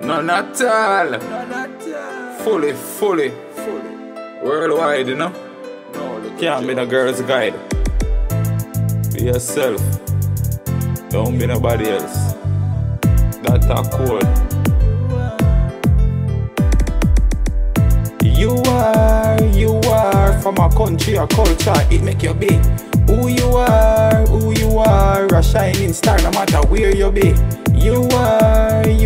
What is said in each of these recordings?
None at all. None at all. Fully, fully. Fully. Worldwide, you know? No, look Can't be the girl's guide. Be yourself. Don't be nobody else. That are cool. You are, you are from a country, a culture, it make you be. Who you are, who you are, a shining star no matter where you be. You are, you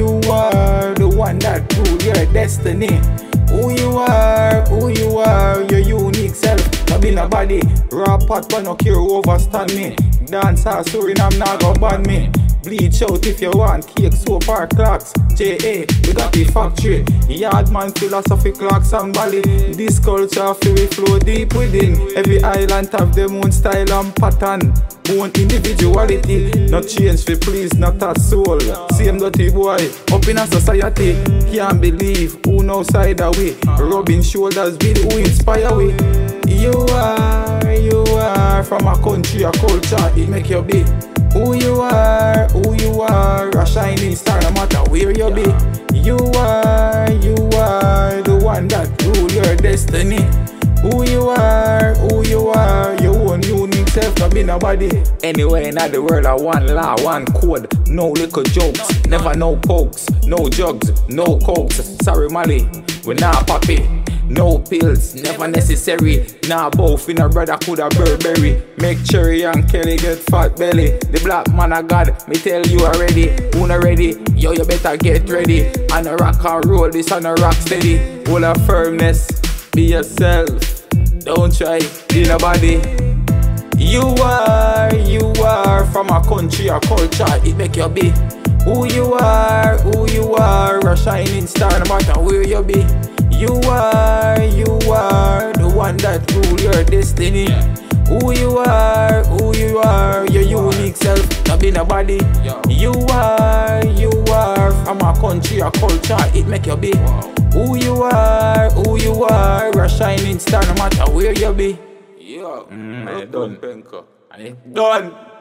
are rule your destiny. Who you are, who you are, your unique self. No be nobody. Rap pot, but no care overstand me. Dance or Suriname, nah go ban me. Bleach out if you want cake, soap or clocks. J.A. We got the factory. Yardman philosophy clocks and bally. This culture feel we flow deep within. Every island have them own style and pattern. Own individuality. Not change for please, not a soul. Same dirty boy up in a society. Can't believe who know side away. Rubbing shoulders with who inspire we. You are, you are from a country, a culture. It make you be. Who you are, who you are, a shining star no matter where you be. You are, you are the one that rule your destiny. Who you are, who you are, your own unique self, not nobody. Anywhere in the world, I one law, one code, no little jokes, never no pokes, no drugs, no cokes. Sorry, Molly, we not poppy. No pills, never necessary. Nah, both in a brother could a Burberry. Make Cherry and Kelly get fat belly. The black man of God, me tell you already. Not ready? Yo, you better get ready. And a rock and roll, this on a rock steady. Full of firmness, be yourself. Don't try, be nobody. You are, you are from a country, a culture, it make you be. Who you are, who you are, a shining star, no matter where you be. You are, you are the one that rule your destiny. Who you are, who you are, your unique self, not be nobody. You are, you are from a country, a culture, it make you be. Who you are, who you are, a shining star, no matter where you be. Yeah. Mm, I done. I done.